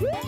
Woo!